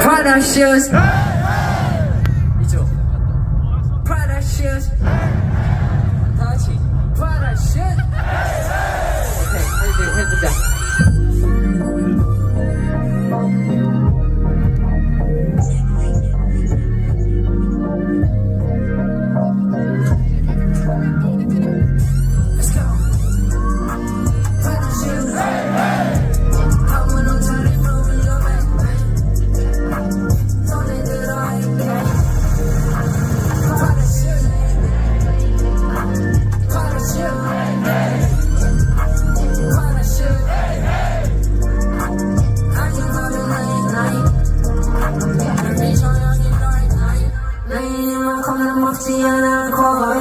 Prada shoes. 이쪽. See you in the